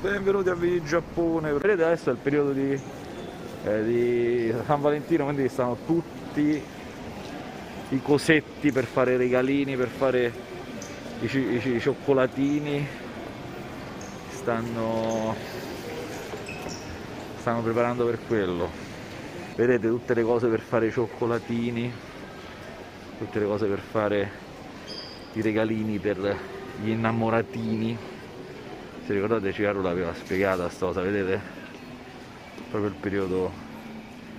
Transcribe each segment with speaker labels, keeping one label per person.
Speaker 1: Benvenuti a Video Giappone. Vedete adesso è il periodo di, eh, di San Valentino, quindi stanno tutti i cosetti per fare regalini, per fare i, i, i cioccolatini. Stanno, stanno preparando per quello. Vedete tutte le cose per fare i cioccolatini, tutte le cose per fare i regalini per gli innamoratini se ricordate Ciaro l'aveva spiegata sta cosa vedete? Proprio il periodo.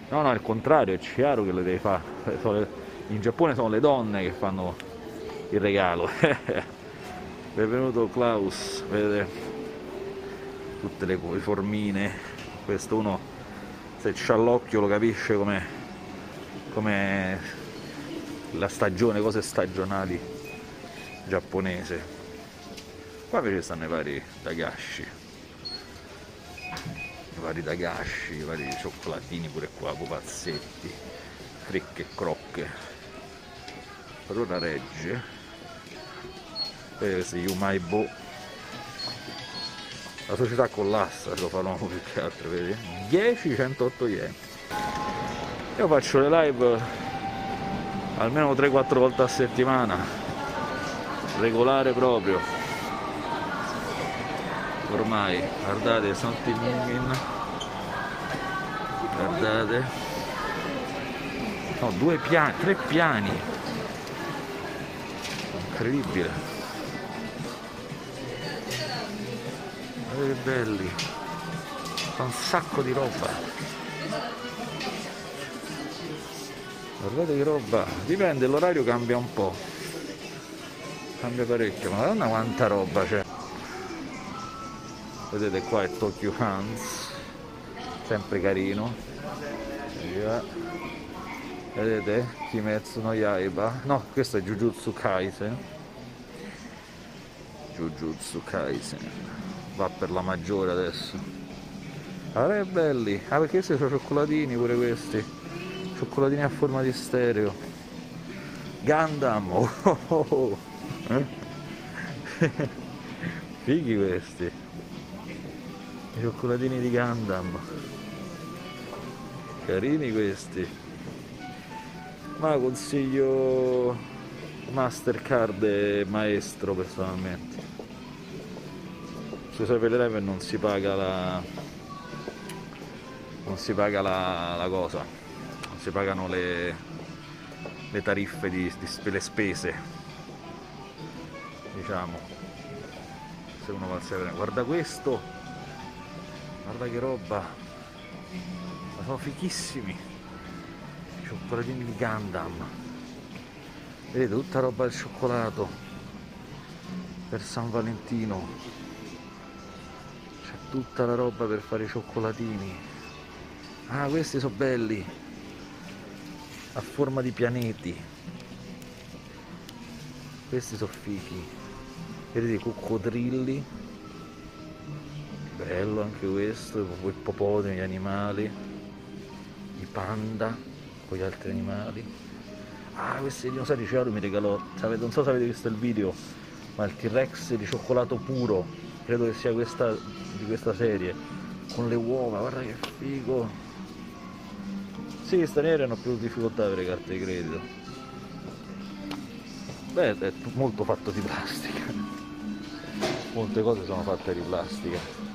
Speaker 1: No no è il contrario è Ciaro che le deve fare. In Giappone sono le donne che fanno il regalo. Benvenuto Klaus vedete? Tutte le formine. Questo uno se c'ha l'occhio lo capisce come come la stagione cose stagionali giapponese qua invece stanno i vari dagashi. I vari dagashi i vari cioccolatini pure qua pupazzetti fricche e crocche. Per ora regge. E questi Yumaibo. La società collassa se lo fanno più che altro vedi? 10 108 yen. Io faccio le live almeno 3-4 volte a settimana regolare proprio ormai guardate Santi Mingin guardate. No due piani tre piani. Incredibile. Guardate che belli. Fa un sacco di roba. Guardate che roba. Dipende l'orario cambia un po' cambia parecchio. Madonna quanta roba c'è vedete qua è Tokyo Hands sempre carino. Vedete Kimetsu no Yaiba. No questo è Jujutsu Kaisen. Jujutsu Kaisen. Va per la maggiore adesso. Allora è belli. Ah perché questi sono cioccolatini pure questi. Cioccolatini a forma di stereo. Gundam oh, oh, oh. Eh? fighi questi i cioccolatini di Gundam. Carini questi. Ma consiglio Mastercard e Maestro personalmente. Su 7-Eleven non si paga la non si paga la, la cosa. Non si pagano le, le tariffe di, di le spese diciamo. Se uno va al 7 guarda questo guarda che roba. Ma sono fichissimi. Cioccolatini di Gundam. Vedete tutta roba del cioccolato. Per San Valentino. C'è tutta la roba per fare i cioccolatini. Ah questi sono belli. A forma di pianeti. Questi sono fichi. Vedete coccodrilli bello anche questo, i ippopotami, gli animali, i panda con gli altri animali. Ah, questi dinosauri Ciaro mi regalò, non so se avete visto il video, ma il T-Rex di cioccolato puro, credo che sia questa di questa serie, con le uova, guarda che figo. Sì, stranieri hanno più difficoltà ad avere carte di credito. Beh, è molto fatto di plastica. Molte cose sono fatte di plastica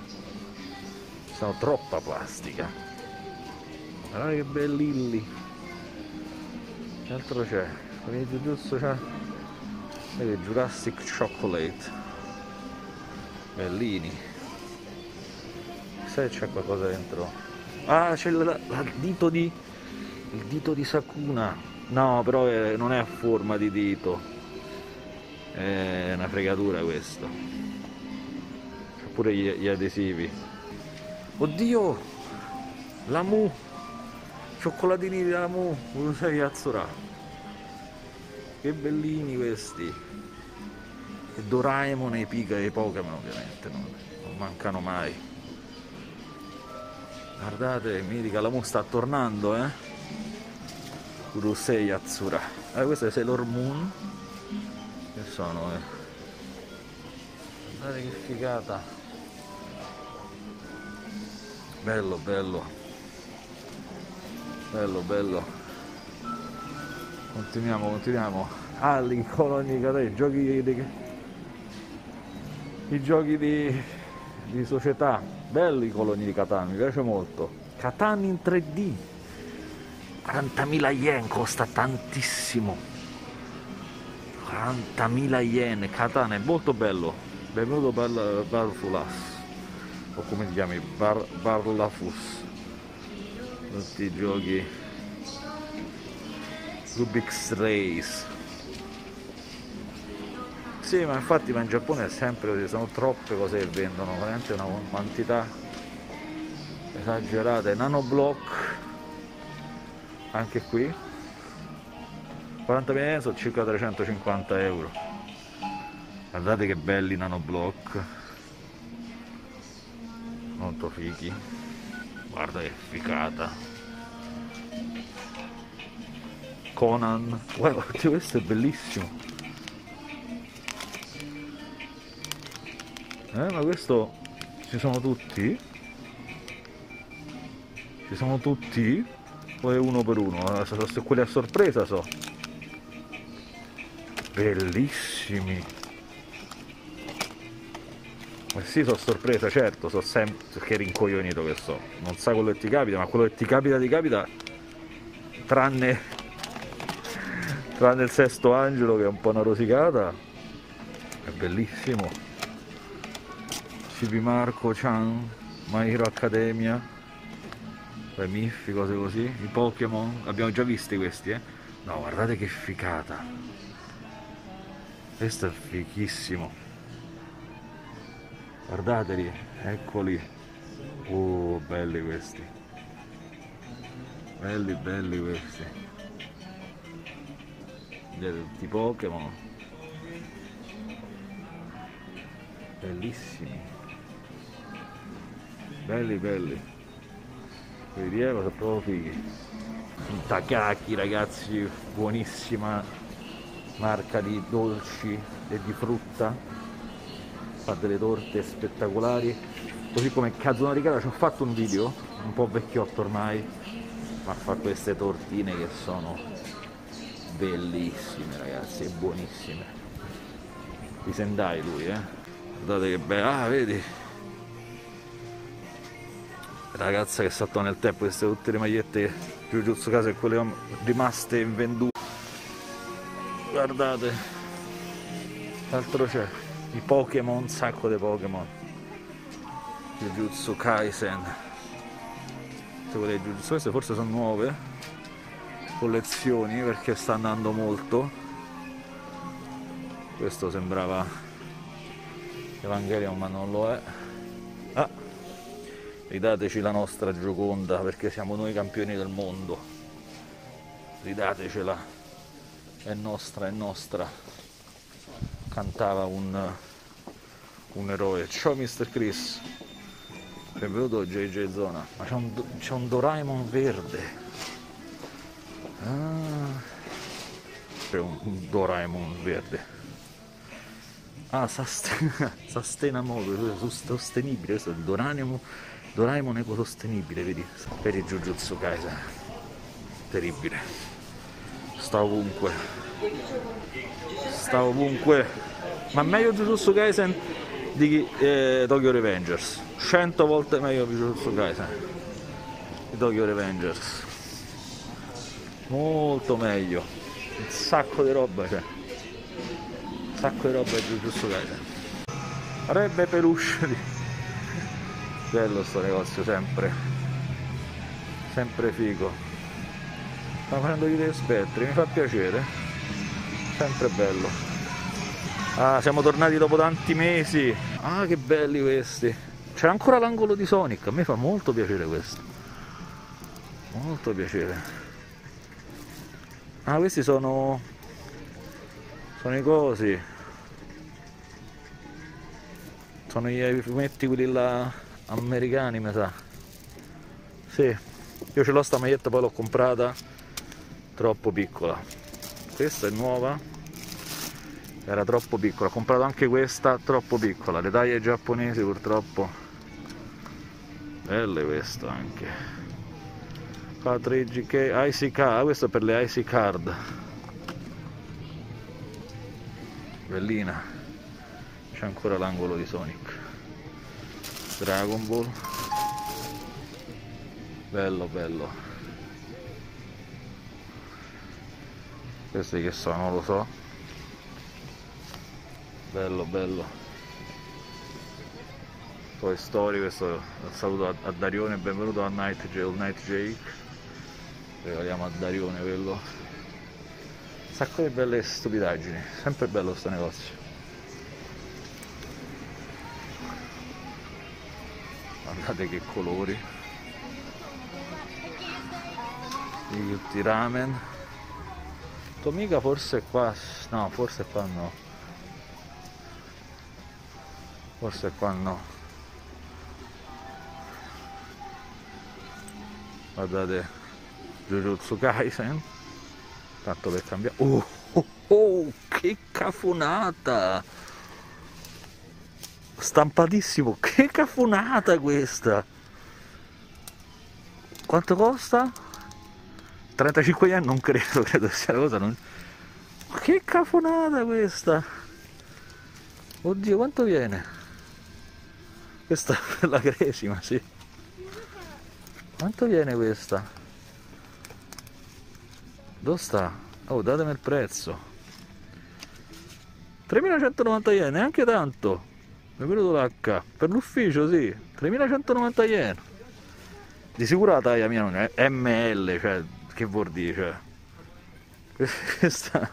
Speaker 1: sono troppa plastica. Guarda che bellilli. Che altro c'è? Vedete giusto c'è vedete Jurassic Chocolate. Bellini. Sai c'è qualcosa dentro? Ah c'è il, dito di il dito di Sakuna. No però è, non è a forma di dito. È una fregatura questo. C'è pure gli, gli adesivi Oddio! La Mu! Cioccolatini della Mu! Urusei Azzurà! Che bellini questi! E Doraemon e i Pika e Pokémon ovviamente, non, non mancano mai. Guardate, mitica, la Mu sta tornando, eh! Urusei Azzurà. Eh, questo è Sailor Moon. Che sono, eh? Guardate che figata! Bello bello. Bello bello. Continuiamo continuiamo. Ah i coloni i giochi di i giochi di, di società. Belli i coloni di Catania mi piace molto. Catania in 3D 40.000 yen costa tantissimo. 40.000 yen Catania è molto bello. Benvenuto Bar, Barfulas o come ti chiami? Bar, Barlafus. Tutti i giochi. Rubik's Race. Sì ma infatti ma in Giappone è sempre così sono troppe cose che vendono veramente una quantità esagerata. Nanoblock anche qui. 40 mila sono circa 350 euro. Guardate che belli nanoblock molto fighi. Guarda che figata. Conan. Guarda questo è bellissimo. Eh ma questo ci sono tutti? Ci sono tutti? O è uno per uno? Se quelli a sorpresa so. Bellissimi. eh sì, sono sorpresa, certo, so sempre che rincoglionito che so. Non sa quello che ti capita, ma quello che ti capita ti capita tranne tranne il sesto angelo che è un po' una rosicata. È bellissimo. Cibi Marco, Chan, My Hero Academia, le Miffi, cose così, i Pokémon, abbiamo già visti questi, eh? No, guardate che ficata. Questo è fichissimo guardateli eccoli. Oh belli questi. Belli belli questi. Vedete tutti i Pokémon. Bellissimi. Belli belli. Quelli di Eva sono proprio fighi. Takaki ragazzi buonissima marca di dolci e di frutta fa delle torte spettacolari. Così come Kazuna Ricada ci ho fatto un video un po' vecchiotto ormai ma fa queste tortine che sono bellissime ragazzi e buonissime. Di Sendai lui eh? Guardate che bello ah vedi? Ragazza che saltò nel tempo queste tutte le magliette Jujutsu Kaisen e quelle rimaste invendute guardate altro c'è i Pokémon, un sacco di Pokémon. Jujutsu Kaisen. Jujutsu queste forse sono nuove collezioni perché sta andando molto. Questo sembrava Evangelion ma non lo è. Ah, ridateci la nostra Gioconda perché siamo noi campioni del mondo. Ridatecela. È nostra, è nostra cantava un, un eroe. Ciao Mr. Chris, benvenuto a JJ Zona. Ma c'è un, c'è un Doraemon verde. Ah, c'è un, Doraemon verde. Ah, Sustainable, sostenibile, questo è il Doraemon, Doraemon ecosostenibile, vedi? Il Jujutsu Kaisen. Terribile. Sta ovunque sta ovunque. Ma meglio Jujutsu Kaisen di eh, Tokyo Revengers. 100 volte meglio Jujutsu Kaisen di Tokyo Revengers. Molto meglio. Un sacco di roba c'è un sacco di roba di Jujutsu Kaisen. Rebbe peluche di... bello sto negozio sempre. Sempre figo. Sta facendo gli spettri mi fa piacere sempre bello. Ah siamo tornati dopo tanti mesi. Ah che belli questi. C'è ancora l'angolo di Sonic. A me fa molto piacere questo. Molto piacere. Ah questi sono sono i cosi. Sono i fumetti quelli là americani mi sa. Sì. Io ce l'ho sta maglietta poi l'ho comprata troppo piccola questa è nuova. Era troppo piccola. Ho comprato anche questa troppo piccola. Le taglie giapponesi purtroppo. Belle questo anche. Qua 3G IC card questo è per le IC card. Bellina. C'è ancora l'angolo di Sonic. Dragon Ball. Bello bello questi che sono non lo so bello bello Toy Story, questo saluto a, a Darione, benvenuto a Night, Night Jake, regaliamo a Darione quello. Sacco di belle stupidaggini, sempre bello questo negozio. Guardate che colori. Tutti ramen. Tomica forse qua, no, forse qua no. Forse qua no. guardate Jujutsu Kaisen tanto per cambiare oh, oh, oh che cafonata stampatissimo che cafonata questa quanto costa? 35 yen non credo credo sia la cosa non... ma che cafonata questa oddio quanto viene questa è la cresima sì quanto viene questa? Dove sta? Oh, datemi il prezzo. 3190 yen, neanche tanto. Mi è venuto l'H. Per l'ufficio, sì. 3190 yen. Di sicuro la taglia mia non è ML, cioè, che vuol dire? Questa...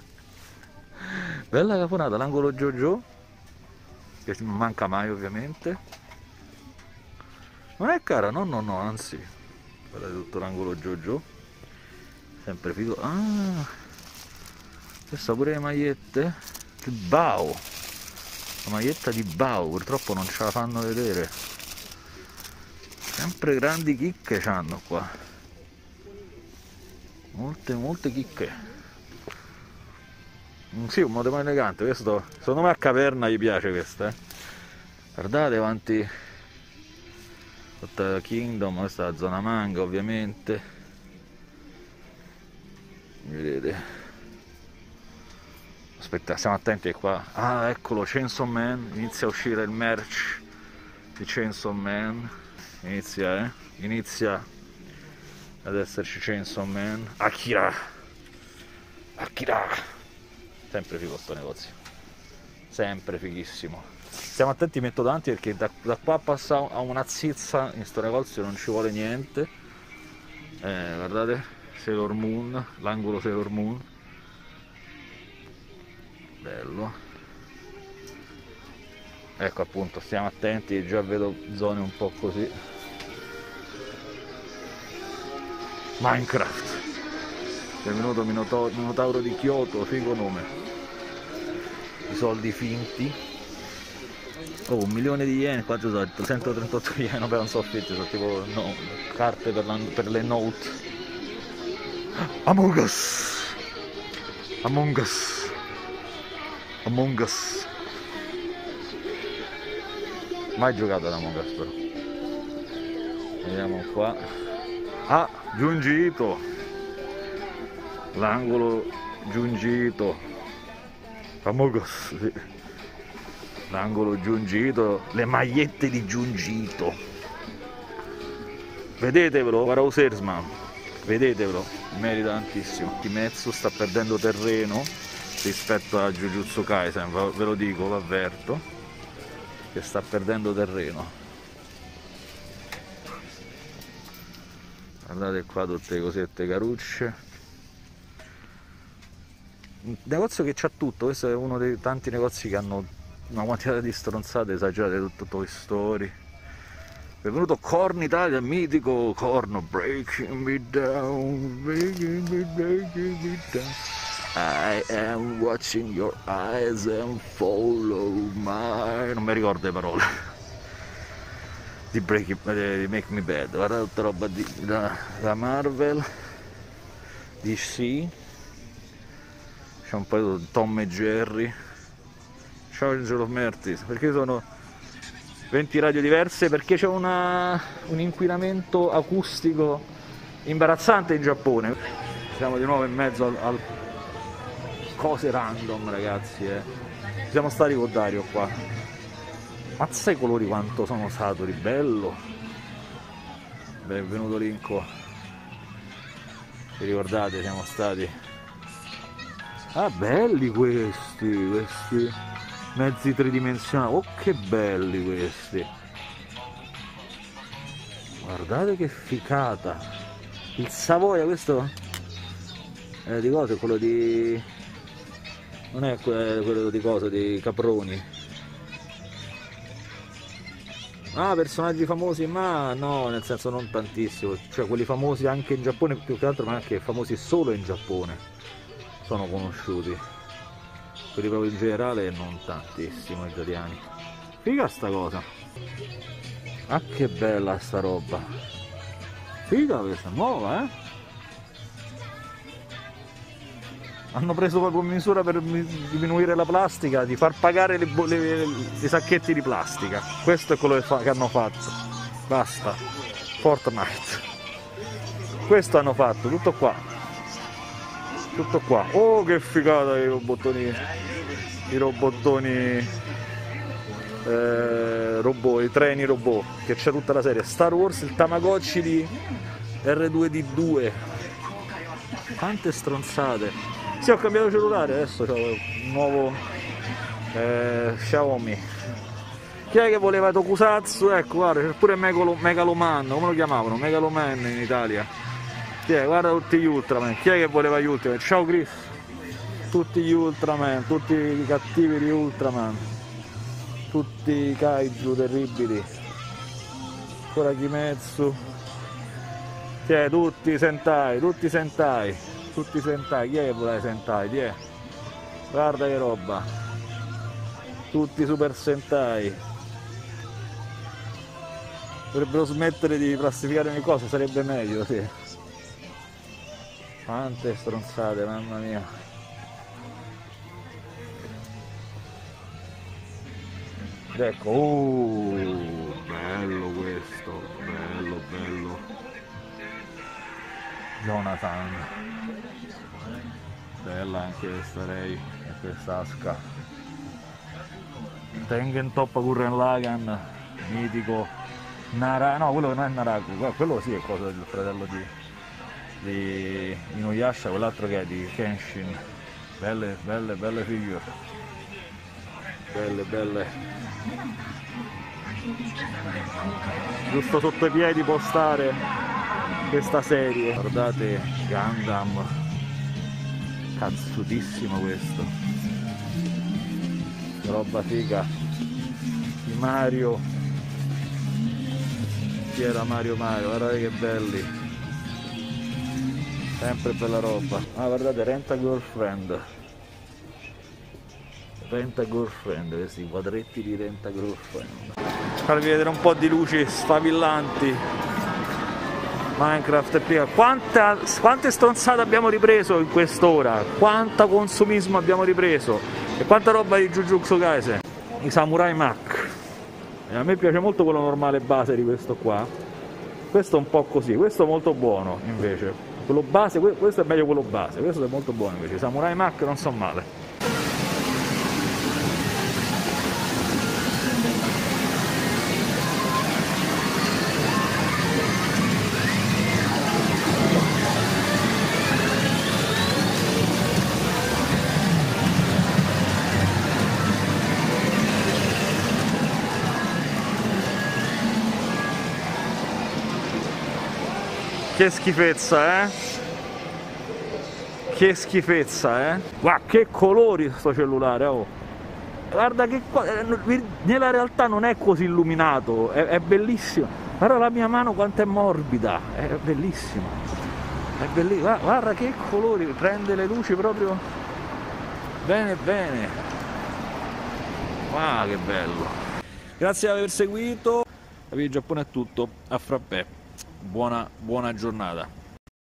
Speaker 1: Bella caponata, l'angolo Jojo. Che non manca mai, ovviamente. Non è cara, no, no, no, anzi guardate tutto l'angolo Jojo sempre figo ah questa pure le magliette di Bao la maglietta di Bao purtroppo non ce la fanno vedere sempre grandi chicche c'hanno qua molte molte chicche mm, sì un modo elegante questo secondo me a caverna gli piace questa eh. guardate quanti Hotel Kingdom, questa è la zona manga ovviamente. Vedete. Aspetta, stiamo attenti qua. Ah, eccolo, Chainsaw Man, inizia a uscire il merch di Chainsaw Man. Inizia, eh? Inizia ad esserci Chainsaw Man. Akira! Akira! Sempre figo sto negozio. Sempre fighissimo stiamo attenti metto davanti perché da, da qua passa a una zizza in questo negozio non ci vuole niente eh, guardate Sailor Moon l'angolo Sailor Moon bello ecco appunto stiamo attenti già vedo zone un po' così Minecraft benvenuto Minotauro di Kyoto figo nome i soldi finti Oh, un milione di yen, qua sono 138 yen, vabbè non so fitti, sono tipo no, carte per, la, per, le note. Among Us! Among Us! Among Us! Mai giocato ad Among Us però. Vediamo qua. Ah, Giungito! L'angolo Giungito. Sì l'angolo giungito, le magliette di giungito. Vedetevelo, Varausersman, vedetevelo, merita tantissimo. Kimetsu sta perdendo terreno rispetto a Jujutsu Kaisen, ve lo dico, lo avverto, che sta perdendo terreno. Guardate qua tutte le cosette carucce. Un negozio che c'ha tutto, questo è uno dei tanti negozi che hanno una quantità di stronzate esagerate tutto Toy Story. Benvenuto Corn Italia mitico Corno breaking me down breaking me, breaking me down. I am watching your eyes and follow my non mi ricordo le parole di, break, di Make Me Bad guarda tutta roba di, da, da Marvel DC c'è un po' di Tom e Jerry Ciao Angelo Mertis, perché sono 20 radio diverse perché c'è una, un inquinamento acustico imbarazzante in Giappone. Siamo di nuovo in mezzo al, al cose random ragazzi eh. siamo stati con Dario qua mazza i colori quanto sono saturi bello. Benvenuto Linko. Vi ricordate siamo stati? Ah belli questi questi mezzi tridimensionali. Oh che belli questi. Guardate che ficata. Il Savoia questo eh, di cosa? quello di non è quello di cosa, di Caproni. Ah, personaggi famosi, ma no, nel senso non tantissimo, cioè quelli famosi anche in Giappone più che altro, ma anche famosi solo in Giappone sono conosciuti. Quelli proprio in generale non tantissimo italiani. Figa sta cosa. Ah che bella sta roba. Figa questa, nuova eh? Hanno preso proprio misura per diminuire la plastica, di far pagare le, le, i sacchetti di plastica. Questo è quello che, fa, che, hanno fatto. Basta. Fortnite. Questo hanno fatto, tutto qua. Tutto qua. Oh che figata i robottoni. I robottoni. Eh, robot, i treni robot. Che c'è tutta la serie. Star Wars, il Tamagotchi di R2D2. Quante stronzate. Sì, ho cambiato cellulare, adesso ho un nuovo eh, Xiaomi. Chi è che voleva Tokusatsu? Ecco, guarda, c'è pure Megalo, Megaloman, come lo chiamavano? Megaloman in Italia. Chi è? Guarda tutti gli Ultraman. Chi è che voleva gli Ultraman? Ciao Chris. Tutti gli Ultraman, tutti i cattivi di Ultraman. Tutti i kaiju terribili. Ancora Kimetsu. Chi è? Tutti Sentai, tutti i Sentai tutti i sentai, chi è che vuole sentai? Chi è? Guarda che roba! Tutti super sentai! Dovrebbero smettere di classificare ogni cosa, sarebbe meglio, sì. Quante stronzate, mamma mia. Ecco, oh, bello questo, bello, bello. Jonathan. Bella anche questa Ray e questa Aska Tengen Top Gurren Lagan mitico Nara, no quello non è Naraku quello sì è cosa del fratello di, di Inuyasha quell'altro che è di Kenshin. Belle belle belle figure. Belle belle. Giusto sotto i piedi può stare questa serie. Guardate Gundam. Cazzutissimo questo. Roba figa. Di Mario. Chi era Mario Mario? Guardate che belli. Sempre bella roba. Ah guardate Renta Girlfriend. Renta Girlfriend questi quadretti di Renta Girlfriend. Farvi vedere un po' di luci sfavillanti Minecraft è prima. Quanta, quante stronzate abbiamo ripreso in quest'ora? Quanto consumismo abbiamo ripreso? E quanta roba di Jujutsu Kaisen? I Samurai Mac. E a me piace molto quello normale base di questo qua. Questo è un po' così, questo è molto buono invece. Quello base, questo è meglio quello base, questo è molto buono invece. I Samurai Mac non sono male. Che schifezza, eh? Che schifezza, eh? Guarda che colori sto cellulare, oh! Guarda che eh, nella realtà non è così illuminato, è, è bellissimo. Guarda la mia mano quanto è morbida, è bellissimo. È bellissimo. Guarda che colori, prende le luci proprio bene bene. Wow, che bello. Grazie di aver seguito. Via Giappone è tutto. A frappè buona, buona giornata.